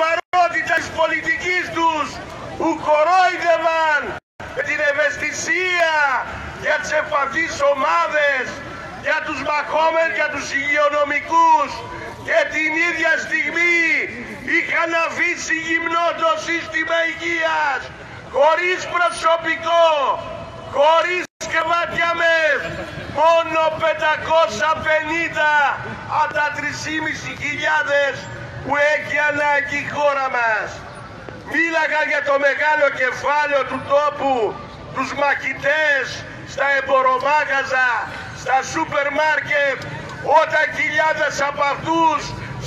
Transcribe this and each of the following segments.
βαρβαρότητας της πολιτικής τους που κορόιδευαν με την ευαισθησία για τις ευπαθείς ομάδες, για τους μαχόμενους, για τους υγειονομικούς. Και την ίδια στιγμή είχαν αφήσει γυμνό το σύστημα υγείας χωρίς προσωπικό, χωρίς κρεβάτια μεθ, μόνο 550 από τα 3.500 που έχει ανάγκη η χώρα μας. Μίλαγαν για το μεγάλο κεφάλαιο του τόπου, τους μαχητές στα εμπορομάγαζα, στα σούπερ μάρκετ, όταν χιλιάδες από αυτούς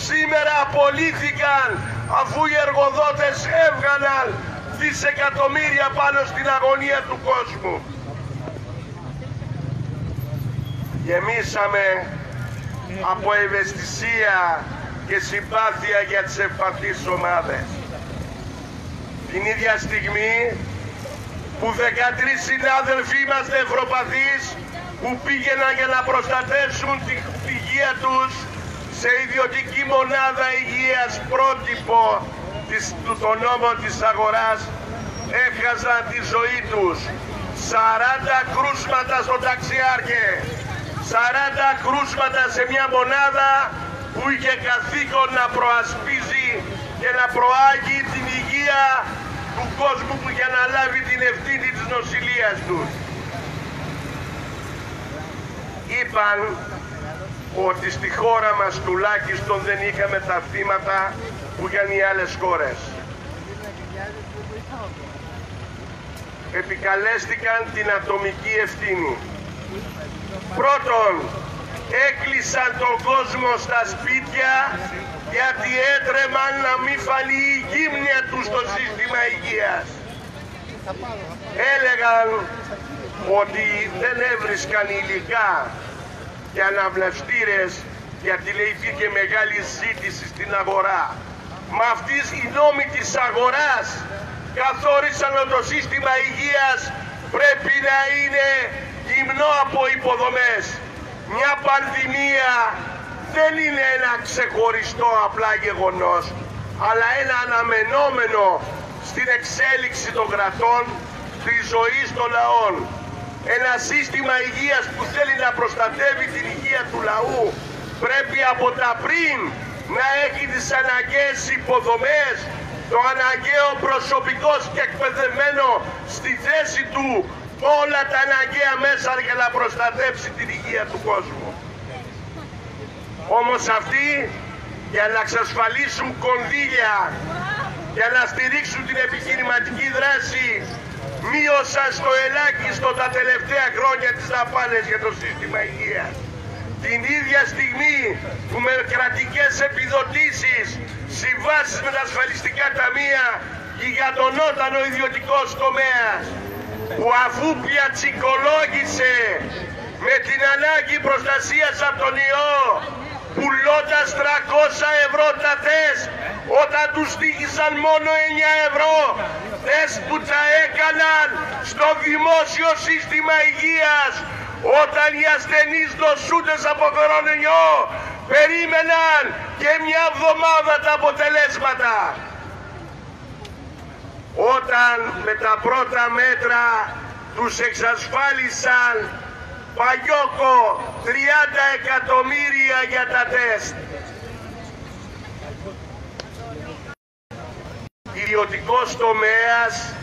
σήμερα απολύθηκαν αφού οι εργοδότες έβγαλαν δισεκατομμύρια πάνω στην αγωνία του κόσμου. Γεμίσαμε από ευαισθησία και συμπάθεια για τις ευπαθείς ομάδες. Την ίδια στιγμή που 13 συνάδελφοί μας νευροπαθείς που πήγαιναν για να προστατεύσουν την υγεία τους σε ιδιωτική μονάδα υγείας πρότυπο της, του των νόμων της αγοράς έχασαν τη ζωή τους. 40 κρούσματα στο ταξιάρχε, 40 κρούσματα σε μια μονάδα που είχε καθήκον να προασπίζει και να προάγει την υγεία του κόσμου που για να λάβει την ευθύνη της νοσηλείας τους. Είπαν ότι στη χώρα μας τουλάχιστον δεν είχαμε τα θύματα που είχαν οι άλλες χώρες. Επικαλέστηκαν την ατομική ευθύνη. Πρώτον, έκλεισαν τον κόσμο στα σπίτια γιατί έτρεμαν να μην φανεί η γύμνια τους στο σύστημα υγείας. Έλεγαν ότι δεν έβρισκαν υλικά και αναβλαστήρες γιατί λέει υπήρχε μεγάλη ζήτηση στην αγορά. Μα αυτής οι νόμοι της αγοράς καθόρισαν ότι το σύστημα υγείας πρέπει να είναι γυμνό από υποδομές. Μια πανδημία δεν είναι ένα ξεχωριστό απλά γεγονός, αλλά ένα αναμενόμενο στην εξέλιξη των κρατών, της ζωής των λαών. Ένα σύστημα υγείας που θέλει να προστατεύει την υγεία του λαού πρέπει από τα πριν να έχει τις αναγκαίες υποδομές, το αναγκαίο προσωπικό και εκπαιδευμένο στη θέση του όλα τα αναγκαία μέσα για να προστατεύσει την υγεία του κόσμου. Όμως αυτοί για να εξασφαλίσουν κονδύλια, για να στηρίξουν την επιχειρηματική δράση, μείωσαν στο ελάχιστο τα τελευταία χρόνια τις δαπάνες για το σύστημα υγείας. Την ίδια στιγμή που με κρατικές επιδοτήσεις, συμβάσεις με τα ασφαλιστικά ταμεία γιγαντωνόταν ο ιδιωτικός τομέας, που αφού πιατσικολόγησε με την ανάγκη προστασίας από τον ιό πουλώντας 300 ευρώ τα τεστ όταν τους στήχησαν μόνο 9 ευρώ τεστ που τα έκαναν στο δημόσιο σύστημα υγείας όταν οι ασθενείς νοσούντες από κορονοϊό περίμεναν και μια εβδομάδα τα αποτελέσματα. Όταν με τα πρώτα μέτρα τους εξασφάλισαν Παγιόκο 30 εκατομμύρια για τα τεστ. Ιδιωτικός τομέας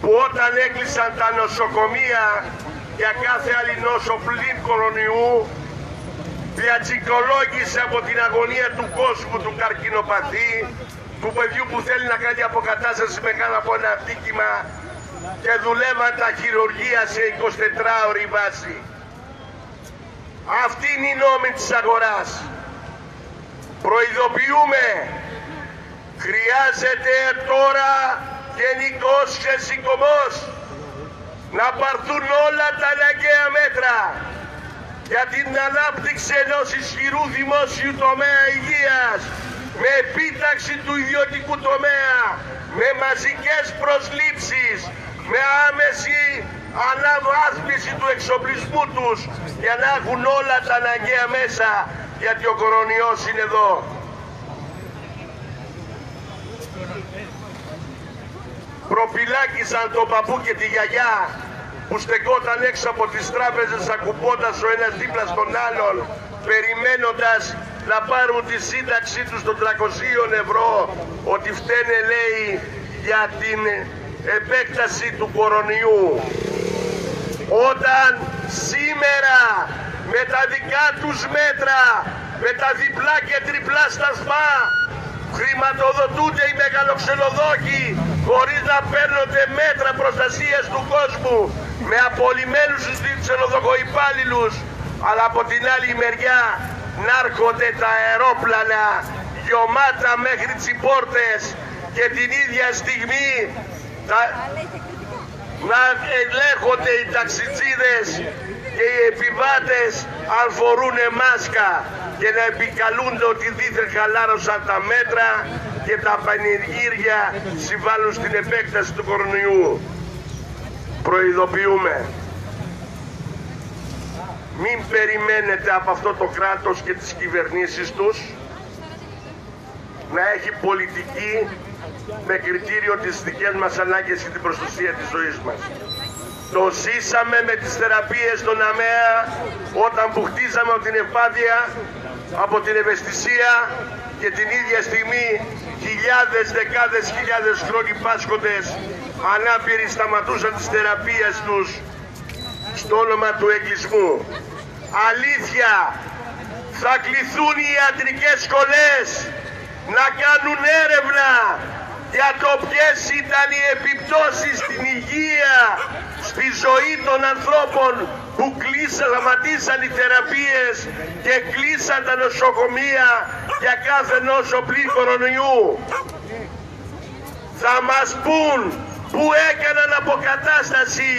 που όταν έκλεισαν τα νοσοκομεία για κάθε άλλη νόσο πλην κορονοϊού διατσικολόγησε από την αγωνία του κόσμου του καρκινοπαθή του παιδιού που θέλει να κάνει αποκατάσταση μεγάλα από ένα ατύχημα και δουλεύαν τα χειρουργία σε 24 ώρη βάση. Αυτή είναι η νόμη της αγοράς. Προειδοποιούμε, χρειάζεται τώρα γενικός ξεσηκωμός να πάρθουν όλα τα αναγκαία μέτρα για την ανάπτυξη ενός ισχυρού δημόσιου τομέα υγείας με επίταξη του ιδιωτικού τομέα, με μαζικές προσλήψεις, με άμεση αναβάθμιση του εξοπλισμού τους για να έχουν όλα τα αναγκαία μέσα γιατί ο κορονοϊός είναι εδώ. προπυλάκησαν τον παππού και τη γιαγιά που στεκόταν έξω από τις τράπεζες ακουμπώντας ο ένας δίπλα στον άλλον περιμένοντας να πάρουν τη σύνταξή τους των 300 ευρώ ότι φταίνε λέει για την επέκταση του κορονοϊού. Όταν σήμερα με τα δικά τους μέτρα, με τα διπλά και τριπλά σταθμά χρηματοδοτούνται οι μεγαλοξενοδόχοι χωρίς να παίρνονται μέτρα προστασίας του κόσμου με απολυμμένους τους ξενοδοχοϊπάλληλους αλλά από την άλλη μεριά να έρχονται τα αερόπλανα γιωμάτα μέχρι τις πόρτες και την ίδια στιγμή να ελέγχονται οι ταξιτζίδες και οι επιβάτες αν φορούν μάσκα και να επικαλούνται ότι δίθεν χαλάρωσαν τα μέτρα και τα πανηγύρια συμβάλλουν στην επέκταση του κορονοϊού. Προειδοποιούμε. Μην περιμένετε από αυτό το κράτος και τις κυβερνήσεις τους να έχει πολιτική με κριτήριο τις δικές μας ανάγκες και την προστασία της ζωής μας. Το ζήσαμε με τις θεραπείες των ΑΜΕΑ όταν που χτίζαμε από την ευπάθεια, από την ευαισθησία και την ίδια στιγμή χιλιάδες, δεκάδες χιλιάδες χρόνοι πάσχοντες ανάπηροι σταματούσαν τις θεραπείες τους στο όνομα του εγκλισμού. Αλήθεια, θα κληθούν οι ιατρικές σχολές να κάνουν έρευνα για το ποιες ήταν οι επιπτώσεις στην υγεία, στη ζωή των ανθρώπων που κλείσαν, σταματήσαν οι θεραπείες και κλείσαν τα νοσοκομεία για κάθε νόσο πλήν κορονοϊού. Θα μας πούν που έκαναν αποκατάσταση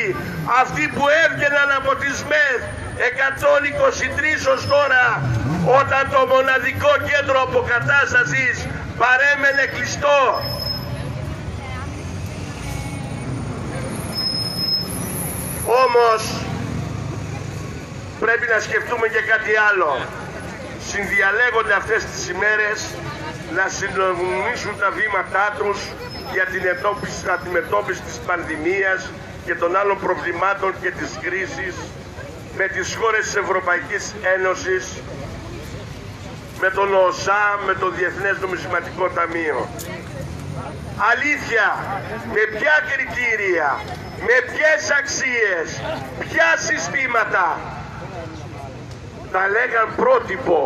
αυτοί που έβγαιναν από τις ΜΕΘ 123 ως τώρα όταν το μοναδικό κέντρο αποκατάστασης παρέμενε κλειστό Όμως πρέπει να σκεφτούμε και κάτι άλλο. Συνδιαλέγονται αυτές τις ημέρες να συντονίσουν τα βήματά τους για την αντιμετώπιση της πανδημίας και των άλλων προβλημάτων και της κρίσης με τις χώρες της Ευρωπαϊκής Ένωσης, με τον ΟΣΑ, με το Διεθνές Νομισματικό Ταμείο. Αλήθεια, με ποια κριτήρια, με ποιες αξίες, ποια συστήματα. Τα λέγαν πρότυπο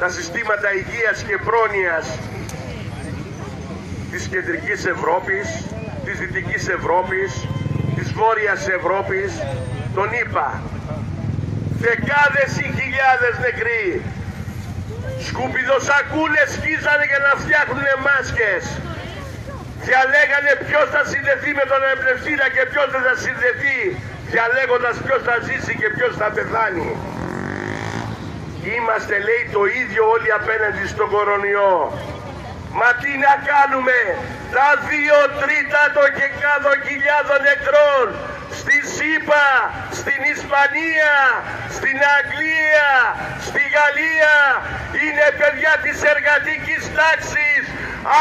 τα συστήματα υγείας και πρόνοιας της κεντρικής Ευρώπης, της δυτικής Ευρώπης, της βόρειας Ευρώπης, τον είπα. Δεκάδες ή χιλιάδες νεκροί. Σκουπιδοσακούλες σκίζανε για να φτιάχνουν μάσκες διαλέγανε ποιος θα συνδεθεί με τον εμπνευστήρα και ποιος δεν θα συνδεθεί, διαλέγοντας ποιος θα ζήσει και ποιος θα πεθάνει. Είμαστε λέει το ίδιο όλοι απέναντι στον κορονοϊό. Μα τι να κάνουμε, τα δύο τρίτα των και κάτω χιλιάδων νεκρών στη ΣΥΠΑ, στην Ισπανία, στην Αγγλία, στη Γαλλία είναι παιδιά της εργατικής τάξης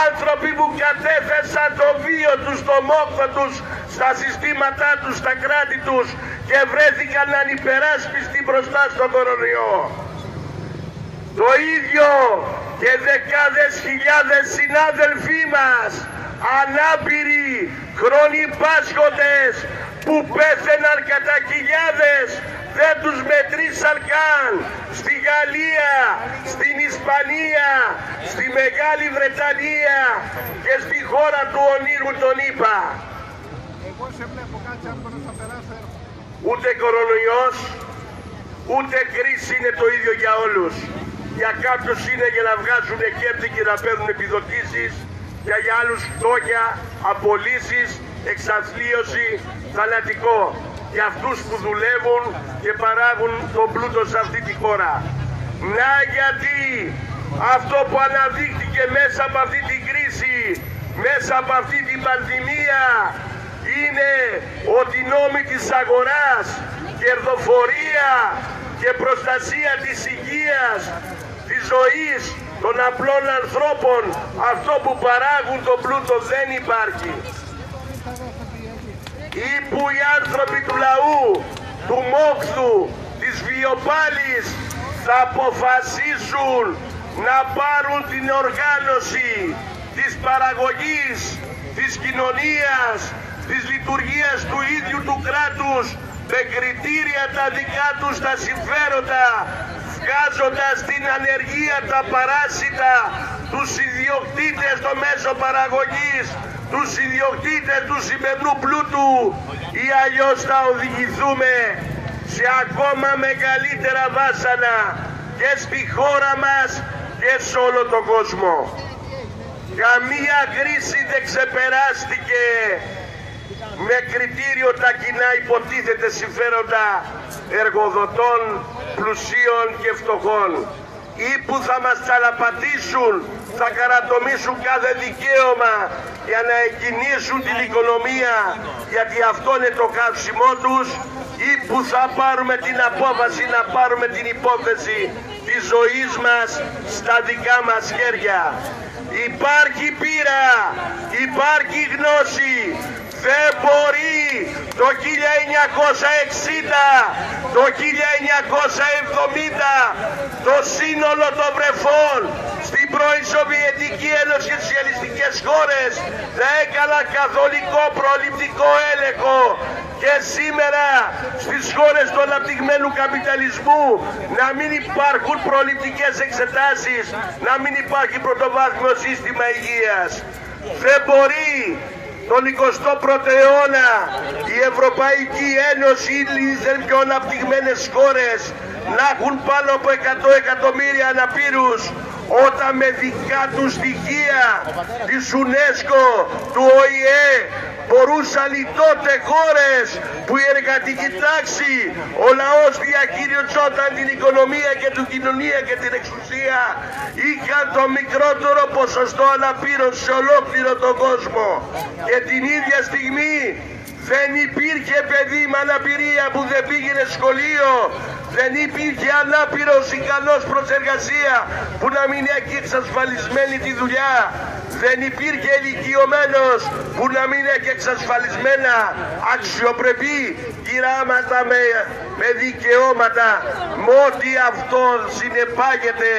άνθρωποι που κατέθεσαν το βίο τους, το μόχθο τους στα συστήματά τους, στα κράτη τους και βρέθηκαν ανυπεράσπιστοι μπροστά στον κορονοϊό. Το ίδιος και δεκάδες χιλιάδες συνάδελφοί μας, ανάπηροι, χρόνοι πάσχοντες, που πέθαιναν κατά χιλιάδες, δεν τους μετρήσαν καν. Στη Γαλλία, στην Ισπανία, στη Μεγάλη Βρετανία και στη χώρα του ονείρου τον είπα. Εγώ σε βλέπω κάτι θα περάσω. Ούτε κορονοϊός, ούτε κρίση είναι το ίδιο για όλους. Για κάποιους είναι για να βγάζουν κέρδη και να παίρνουν επιδοτήσεις, και για άλλους φτώχεια, απολύσεις, εξαθλίωση, θανατικό. Για αυτούς που δουλεύουν και παράγουν τον πλούτο σε αυτή τη χώρα. Να γιατί αυτό που αναδείχθηκε μέσα από αυτή την κρίση, μέσα από αυτή την πανδημία, είναι ότι οι νόμοι της αγοράς, κερδοφορία και προστασία της υγείας, της ζωής των απλών ανθρώπων, αυτό που παράγουν τον πλούτο δεν υπάρχει. Ή που οι άνθρωποι του λαού, του μόχθου, της βιοπάλης θα αποφασίσουν να πάρουν την οργάνωση της παραγωγής, της κοινωνίας, της λειτουργίας του ίδιου του κράτους με κριτήρια τα δικά τους τα συμφέροντα βγάζοντας την ανεργία τα παράσιτα τους ιδιοκτήτες των μέσο παραγωγής τους ιδιοκτήτες του σημερινού πλούτου ή αλλιώς θα οδηγηθούμε σε ακόμα μεγαλύτερα βάσανα και στη χώρα μας και σε όλο τον κόσμο. Καμία κρίση δεν ξεπεράστηκε με κριτήριο τα κοινά υποτίθεται συμφέροντα εργοδοτών, πλουσίων και φτωχών ή που θα μας τσαλαπατήσουν, θα καρατομήσουν κάθε δικαίωμα για να εκκινήσουν την οικονομία γιατί αυτό είναι το καύσιμό τους ή που θα πάρουμε την απόφαση να πάρουμε την υπόθεση της ζωής μας στα δικά μας χέρια. Υπάρχει πείρα, υπάρχει γνώση, δεν μπορεί το 1960, το 1970 το σύνολο των βρεφών στην πρώην Σοβιετική Ένωση και σοσιαλιστικές χώρες να έκανα καθολικό προληπτικό έλεγχο και σήμερα στις χώρες του αναπτυγμένου καπιταλισμού να μην υπάρχουν προληπτικές εξετάσεις, να μην υπάρχει πρωτοβάθμιο σύστημα υγείας. Δεν μπορεί τον 21ο αιώνα η Ευρωπαϊκή Ένωση ή οι πιο αναπτυγμένες χώρες να έχουν πάνω από 100 εκατομμύρια αναπήρους όταν με δικά τους στοιχεία της UNESCO, του ΟΗΕ μπορούσαν οι τότε χώρες που η εργατική τάξη, ο λαός διακυριοτσόταν την οικονομία και την κοινωνία και την εξουσία είχαν το μικρότερο ποσοστό αναπήρων σε ολόκληρο τον κόσμο. Και την ίδια στιγμή δεν υπήρχε παιδί με αναπηρία που δεν πήγαινε σχολείο. Δεν υπήρχε ανάπηρος ικανός προς εργασία που να μην έχει εξασφαλισμένη τη δουλειά. Δεν υπήρχε ηλικιωμένος που να μην έχει εξασφαλισμένα αξιοπρεπή γυράματα με, με δικαιώματα με ό,τι αυτό συνεπάγεται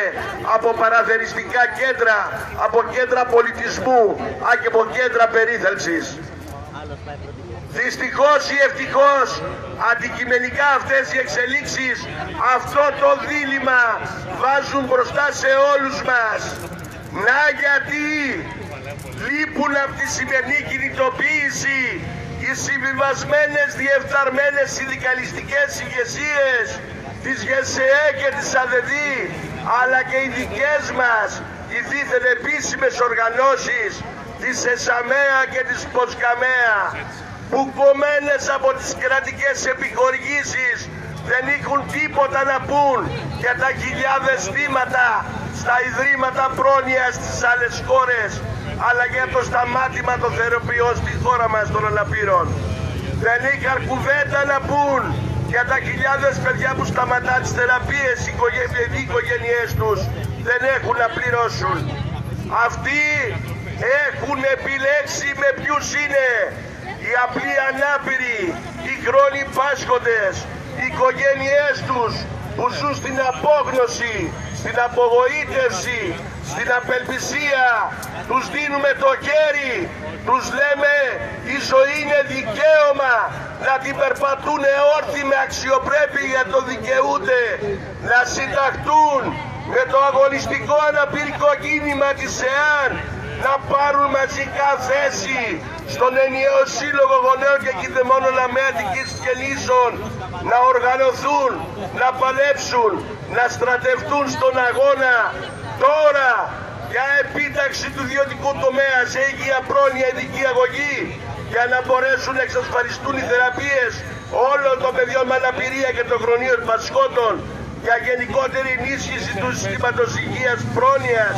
από παραθεριστικά κέντρα, από κέντρα πολιτισμού, και από κέντρα περίθαλψης. Δυστυχώς ή ευτυχώς αντικειμενικά αυτές οι εξελίξεις αυτό το δίλημα βάζουν μπροστά σε όλους μας. Να γιατί λείπουν από τη σημερινή κινητοποίηση οι συμβιβασμένες διεφθαρμένες συνδικαλιστικές ηγεσίες της ΓΕΣΕΕ και της ΑΔΕΔΗ αλλά και οι δικές μας οι δίθεν επίσημες οργανώσεις της ΕΣΑΜΕΑ και της ΠΟΣΚΑΜΕΑ που κομμένες από τις κρατικές επιχορηγήσεις δεν έχουν τίποτα να πούν για τα χιλιάδες θύματα στα ιδρύματα πρόνοιας στις άλλες χώρες αλλά για το σταμάτημα των θεραπείων στη χώρα μας των αναπήρων. Δεν είχαν κουβέντα να πούν για τα χιλιάδες παιδιά που σταματά τις θεραπείες οι οικογένειές τους δεν έχουν να πληρώσουν. Αυτοί έχουν επιλέξει με ποιους είναι οι απλοί ανάπηροι, οι χρόνοι πάσχοντες, οι οικογένειές τους που ζουν στην απόγνωση, στην απογοήτευση, στην απελπισία, τους δίνουμε το χέρι, τους λέμε η ζωή είναι δικαίωμα να την περπατούν όρθιοι με αξιοπρέπεια για το δικαιούται, να συνταχτούν με το αγωνιστικό αναπηρικό κίνημα της ΕΑΝ να πάρουν μαζικά θέση στον ενιαίο σύλλογο γονέων και κηδεμόνων αμέατικης και νήσων να οργανωθούν, να παλέψουν, να στρατευτούν στον αγώνα τώρα για επίταξη του ιδιωτικού τομέα σε υγεία πρόνοια ειδική αγωγή για να μπορέσουν να εξασφαλιστούν οι θεραπείες όλων των παιδιών με αναπηρία και των χρονίων πασχόντων για γενικότερη ενίσχυση του συστήματος υγείας πρόνοιας,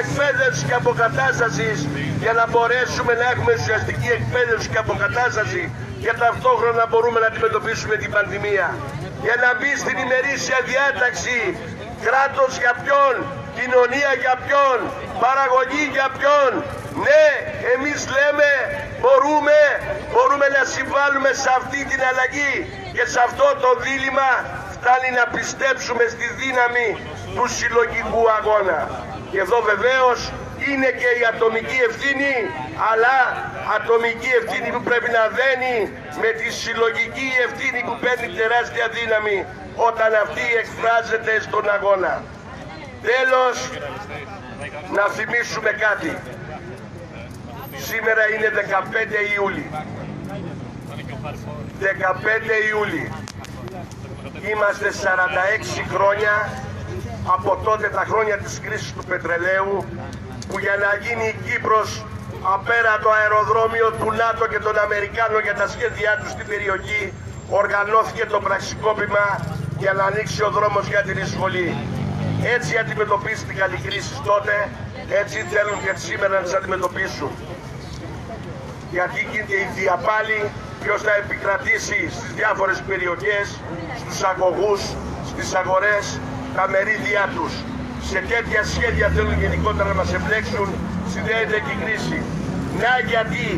εκπαίδευση και αποκατάστασης για να μπορέσουμε να έχουμε ουσιαστική εκπαίδευση και αποκατάσταση και ταυτόχρονα να μπορούμε να αντιμετωπίσουμε την πανδημία. Για να μπει στην ημερήσια διάταξη κράτος για ποιον, κοινωνία για ποιον, παραγωγή για ποιον. Ναι, εμείς λέμε μπορούμε, μπορούμε να συμβάλλουμε σε αυτή την αλλαγή και σε αυτό το δίλημα φτάνει να πιστέψουμε στη δύναμη του συλλογικού αγώνα. Και εδώ βεβαίως είναι και η ατομική ευθύνη, αλλά ατομική ευθύνη που πρέπει να δένει με τη συλλογική ευθύνη που παίρνει τεράστια δύναμη όταν αυτή εκφράζεται στον αγώνα. Τέλος, να θυμίσουμε κάτι. Σήμερα είναι 15 Ιούλη. 15 Ιούλη. Είμαστε 46 χρόνια από τότε τα χρόνια της κρίσης του πετρελαίου που για να γίνει η Κύπρος απέρα το αεροδρόμιο του ΝΑΤΟ και των Αμερικάνων για τα σχέδιά τους στην περιοχή οργανώθηκε το πραξικόπημα για να ανοίξει ο δρόμος για την εισβολή. Έτσι αντιμετωπίστηκαν οι κρίσεις τότε, έτσι θέλουν και σήμερα να τις αντιμετωπίσουν. Γιατί γίνεται η διαπάλη ποιος θα επικρατήσει στις διάφορες περιοχές, στους αγωγούς, στις αγορές, τα μερίδια τους. Σε τέτοια σχέδια θέλουν γενικότερα να μας εμπλέξουν, συνδέεται και η κρίση. Να γιατί;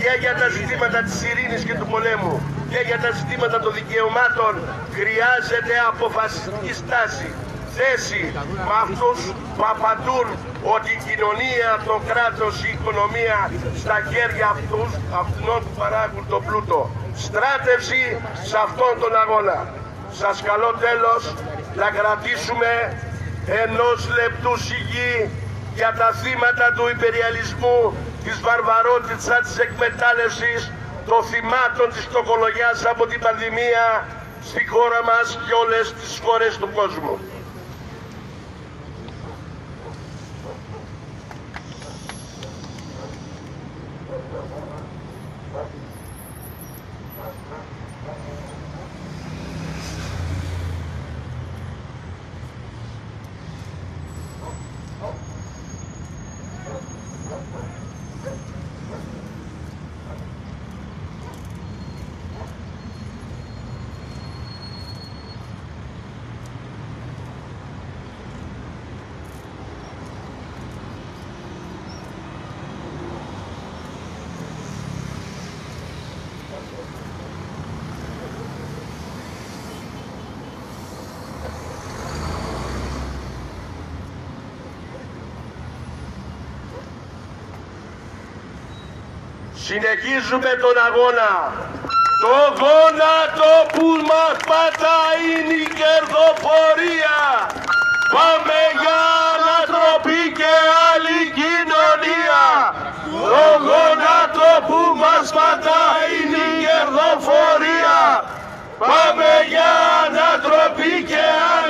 Και για τα ζητήματα της ειρήνης και του πολέμου και για τα ζητήματα των δικαιωμάτων χρειάζεται αποφασιστική στάση θέση με αυτούς που απαντούν ότι η κοινωνία, το κράτος, η οικονομία στα χέρια αυτούς, αυτών που παράγουν τον πλούτο. Στράτευση σε αυτόν τον αγώνα. Σας καλώ τέλος να κρατήσουμε ενός λεπτού σιγή για τα θύματα του υπεριαλισμού, της βαρβαρότητας, της εκμετάλλευσης, των θυμάτων της τοκολογιάς από την πανδημία στη χώρα μας και όλες τις χώρες του κόσμου. Συνεχίζουμε τον αγώνα. Το γόνατο που μας πατάει είναι η κερδοφορία. Πάμε για ανατροπή και άλλη κοινωνία. Το γόνατο που μας πατάει είναι η κερδοφορία. Πάμε για ανατροπή και άλλη